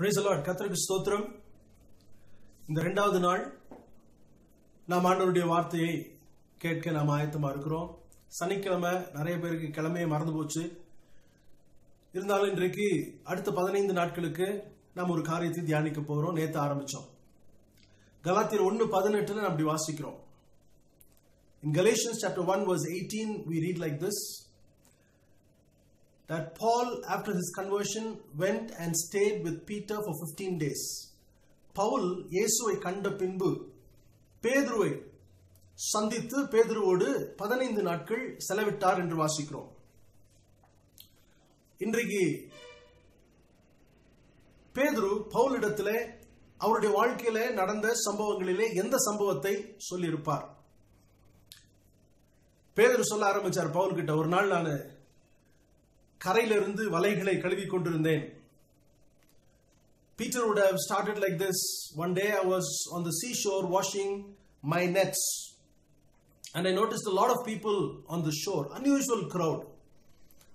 Price Lord கர்த்தருக்கு ஸ்தோத்திரம். இந்த ரெண்டாவது நாள் நாம் ஆண்டவருடைய வார்த்தையை கேட்க நாம் ஆயத்தமாக இருக்கிறோம். சனிக்கிழமை நிறைய பேருக்கு கிழமையே மறந்து போச்சு. இருந்தாலும் இன்றைக்கு அடுத்த பதினைந்து நாட்களுக்கு நாம் ஒரு காரியத்தை தியானிக்க போகிறோம் நேற்று ஆரம்பித்தோம் கலாத்தியர் ஒன்று பதினெட்டுல நாம் அப்படி வாசிக்கிறோம். In Galatians chapter one verse eighteen we read like this that Paul, after his conversion, went and stayed with Peter for 15 days. பவுல் இயேசுவை கண்ட பின்பு பேதுருவை சந்தித்து பேதுருவோடு பதினைந்து நாட்கள் செலவிட்டார் என்று வாசிக்கிறோம். இன்றைக்கு பேதுரு பவுலிடத்திலே அவருடைய வாழ்க்கையில நடந்த சம்பவங்களிலே எந்த சம்பவத்தை சொல்லியிருப்பார்? பேதுரு சொல்ல ஆரம்பிச்சார் பவுல் கிட்ட ஒரு நாள் நான் கரையிலிருந்து வலைகளை கழுவி கொண்டிருந்தேன் Peter would have started like this. One day I was on the seashore washing my nets. And I noticed a lot of people on the shore. Unusual crowd.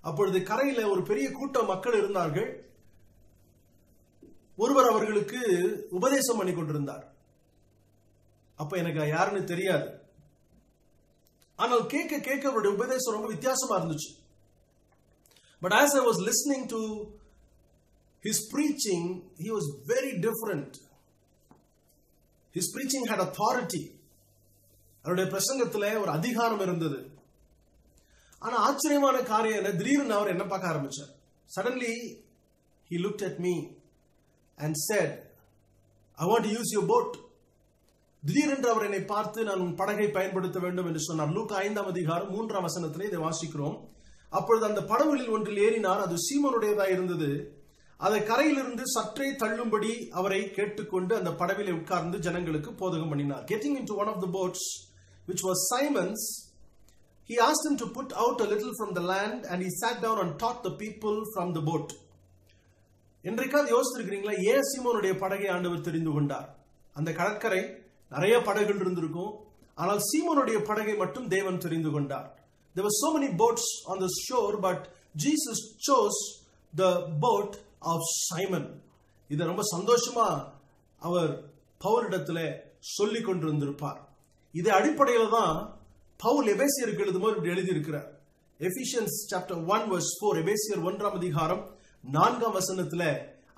அப்பொழுது கரையில ஒரு பெரிய கூட்டம் மக்கள் இருந்தார்கள் ஒருவர் அவர்களுக்கு உபதேசம் பண்ணி கொண்டிருந்தார் அப்ப எனக்கு யாருன்னு தெரியாது ஆனால் கேட்க கேட்க அவருடைய உபதேசம் ரொம்ப வித்தியாசமா இருந்துச்சு but as I was listening to his preaching, he was very different. His preaching had authority. அவருடைய பிரசங்கத்துல ஒரு அதிகாரம் இருந்தது. ஆனா ஆச்சரியமான காரியம் என்ன? திடீர்னு அவர் என்ன பார்க்க ஆரம்பிச்சார். Suddenly he look at me and said I want use use boat திடீரென்று அவர் என்னை பார்த்து நான் உன் படகை பயன்படுத்த வேண்டும் என்று சொன்னார். லூக் ஐந்தாம் அதிகாரம் மூன்றாம் வசனத்திலே இதை வாசிக்கிறோம். அப்பொழுது அந்த படகுகளில் ஒன்றில் ஏறினார். அது சீமனுடையதா இருந்தது. அதை கரையிலிருந்து சற்றே தள்ளும்படி அவரை கேட்டுக்கொண்டு அந்த படவிலே உட்கார்ந்து ஜனங்களுக்கு போதகம் பண்ணினார். Getting in to one of the boats which was Simon's he asked him to put out a little from the land and he sat down and taught the people from the boat. என்றைக்காவது யோசிச்சிருக்கிறீங்களா ஏன் சீமோனுடைய படகை ஆண்டவர் தெரிந்து கொண்டார்? அந்த கடற்கரை நிறைய படகுகள் இருந்திருக்கும். ஆனால் சீமோனுடைய படகை மட்டும் தேவன் தெரிந்து கொண்டார். There were so many boats on the shore but jesus chose the boat of Simon இதை ரொம்ப சந்தோஷமா அவர் பவுலிடத்துல சொல்லி கொண்டிருந்திருப்பார். இது அடிப்படையில தான் பவுல் எபேசியருக்கு எழுதும்போது இப்படி எழுதியிருக்கிறார். Ephesians chapter one verse four எபேசியர் ஒன்றாம் அதிகாரம் நான்காம் வசனத்துல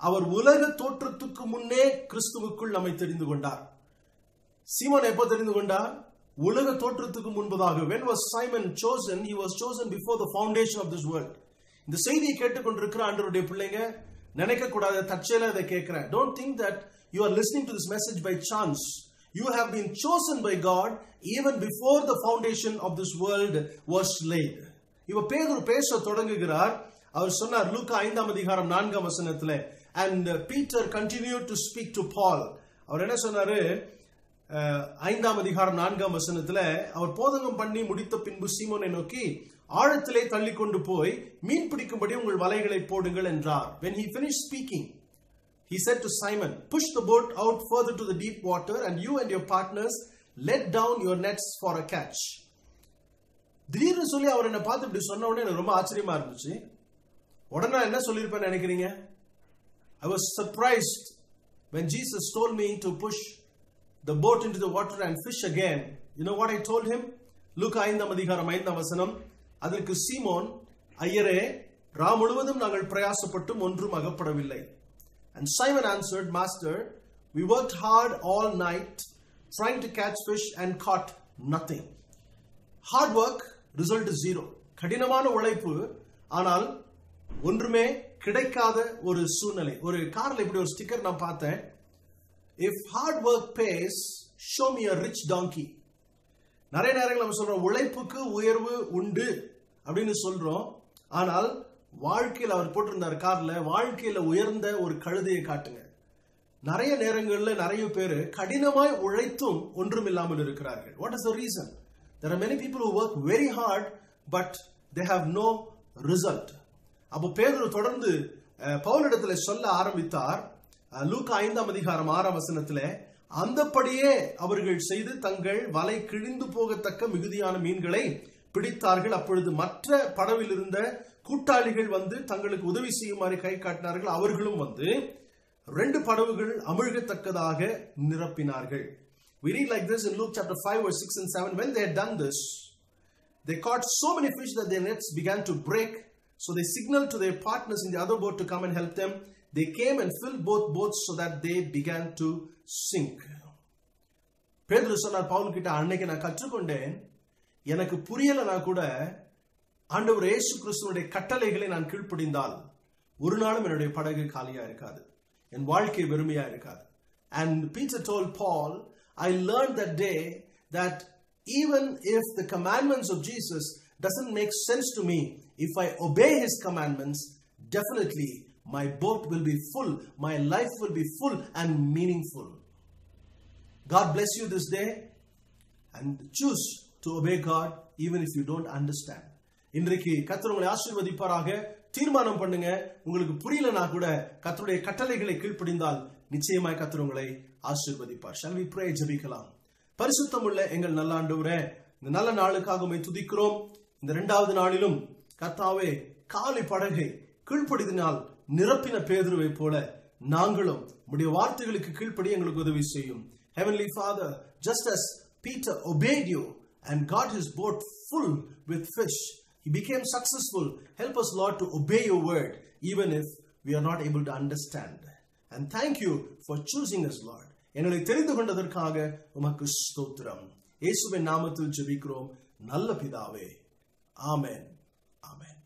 அவர் உலக தோற்றத்துக்கு முன்னே கிறிஸ்துவுக்குள் நம்மை தெரிந்து கொண்டார். சீமன் எப்போ தெரிந்து கொண்டார்? உலக தோற்றத்துக்கு முன்பதாக when was simon chosen. He was chosen before the foundation of this world. இந்த செய்தியை கேட்டுக்கொண்டிருக்கிற ஆண்டவருடைய பிள்ளைங்க நினைக்க கூடாது தற்செயலா இதை கேட்கிறேன். Don't think that you are listening to this message by chance you have been chosen by God even before the foundation of this world was laid இவ பேதர் பேச தொடங்குகிறார். அவர் சொன்னார் லூக்கா ஐந்தாம் அதிகாரம் நான்காம் வசனத்துல and Peter continue to speak to Paul அவர் என்ன சொன்னாரு? ஐந்தாம் அதிகாரம் நான்காம் வசனத்துல அவர் போதகம் பண்ணி முடித்த பின்பு சீமோனை நோக்கி ஆழத்திலே தள்ளி கொண்டு போய் மீன் பிடிக்கும்படி உங்கள் வலைகளை போடுங்கள் என்றார். When he finished speaking he said to simon push the boat out further to the deep water and you and your partners let down your nets for a catch. திடீர்னு சொல்லி அவர் என்ன பார்த்து இப்படி சொன்ன உடனே எனக்கு ரொம்ப ஆச்சரியமா இருந்துச்சு. உடனே என்ன சொல்லியிருப்பேன் நினைக்கிறீங்க? I was surprised when jesus told me to push the boat into the water and fish again. You know what i told him? லூக்கா ஐந்தாம் அதிகாரம் ஐந்தாம் வசனம். அதற்கு சீமோன் ஐயரே ரா முழுவதும் நாங்கள் பிரயாசப்பட்டும் ஒன்றும் அகப்படவில்லை. And Simon answered master we work hard all night trying to catch fish and got nothing hard work result zero கடினமான உழைப்பு ஆனால் ஒன்றுமே கிடைக்காத ஒரு சூழ்நிலை. ஒரு காரில் இப்படி ஒரு ஸ்டிக்கர் நான் பார்த்தேன். If hard work pays show me a rich டாங்கி நிறைய நேரங்கள் நம்ம சொல்றோம் உழைப்புக்கு உயர்வு உண்டு அப்படின்னு சொல்றோம். ஆனால் வாழ்க்கையில் அவர் போட்டிருந்தார் கார்ல வாழ்க்கையில உயர்ந்த ஒரு கழுதையை காட்டுங்க. நிறைய நேரங்களில் நிறைய பேர் கடினமாய் உழைத்தும் ஒன்றும் இல்லாமல் இருக்கிறார்கள். What is the reason there are many people who work very hard but they have no result அப்போ பேதர் தொடர்ந்து பவுலிடத்துல சொல்ல ஆரம்பித்தார். லூக்கா ஐந்தாம் அதிகாரம் ஆறாம் வசனத்துல அந்தப்படியே அவர்கள் செய்து தங்கள் வலை கிழிந்து போகத்தக்க மிகுதியான மீன்களை பிடித்தார்கள் அப்பொழுது மற்ற படவில் இருந்த கூட்டாளிகள் வந்து தங்களுக்கு உதவி செய்யுமாறு கை காட்டினார்கள் அவர்களும் வந்து ரெண்டு படவுகள் அமிழ்கத்தக்கதாக நிரப்பினார்கள் we read like this in luke chapter 5 verse 6 and 7 when they had done this they caught so many fish that their nets began to break so they signaled to their partners in the other boat to come and help them they came and filled both boats so that they began to sink. பேதுரு சொன்னார் பவுல் கிட்ட அன்னைக்கு நான் கற்றுக்கொண்டேன். எனக்கு புரியலனா கூட ஆண்டவர் இயேசு கிறிஸ்துவனுடைய கட்டளைகளை நான் கீழ்ப்படிந்தால் ஒரு நாளும் என்னுடைய படகு காலியா இருக்காது. என் வாழ்க்கை வெறுமையா இருக்காது. And Peter told Paul I learn that day that even if the commandments of Jesus doesn't make sense to me if I obey his commandments definitely my boat will be full my life will be full and meaningful. God bless you this day and choose to obey God even if you don't understand. இன்றைக்கு கத்தர் உங்களை ஆசீர்வதிப்பாராக. தீர்மானம் பண்ணுங்க. உங்களுக்கு புரியலனா கூட கத்தருடைய கட்டளைகளை கீழ்ப்படிந்தால் நிச்சயமாய் கத்தர் உங்களை ஆசீர்வதிப்பார். ஷால் பிரே ஜபிக்கலாம் ஜெபிக்கலாம். பரிசுத்தமுள்ள எங்கள் நல்ல ஆண்டவரே இந்த நல்ல நாளுக்காக உண்மை துதிக்கிறோம். இந்த இரண்டாவது நாளிலும் கத்தாவே காலை படகை கீழ்ப்படிதினால் நிரப்பின பேதுருவை போல நாங்களும் உடைய வார்த்தைகளுக்கு கீழ்ப்படி எங்களுக்கு உதவி செய்யும் heavenly father just as Peter obeyed you and got his boat full with fish He became successful. Help us, Lord, to obey your word, even if we are not able to understand. And thank you for choosing us, எங்களை தெரிந்து கொண்டதற்காக உமக்கு ஸ்தோத்திரம் இயேசுவின் நாமத்தில் ஜெபிக்கிறோம் நல்ல பிதாவே ஆமேன் ஆமேன்